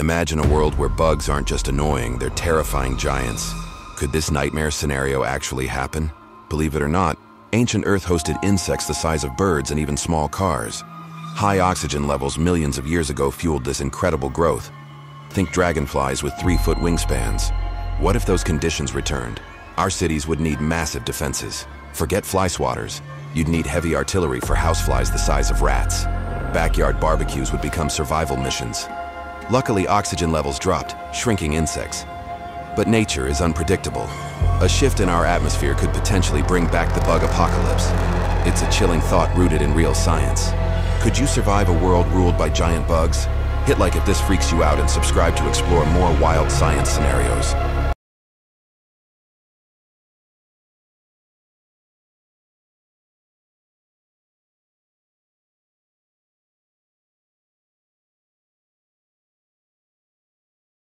Imagine a world where bugs aren't just annoying, they're terrifying giants. Could this nightmare scenario actually happen? Believe it or not, ancient Earth hosted insects the size of birds and even small cars. High oxygen levels millions of years ago fueled this incredible growth. Think dragonflies with three-foot wingspans. What if those conditions returned? Our cities would need massive defenses. Forget fly swatters. You'd need heavy artillery for houseflies the size of rats. Backyard barbecues would become survival missions. Luckily, oxygen levels dropped, shrinking insects. But nature is unpredictable. A shift in our atmosphere could potentially bring back the bug apocalypse. It's a chilling thought rooted in real science. Could you survive a world ruled by giant bugs? Hit like if this freaks you out and subscribe to explore more wild science scenarios.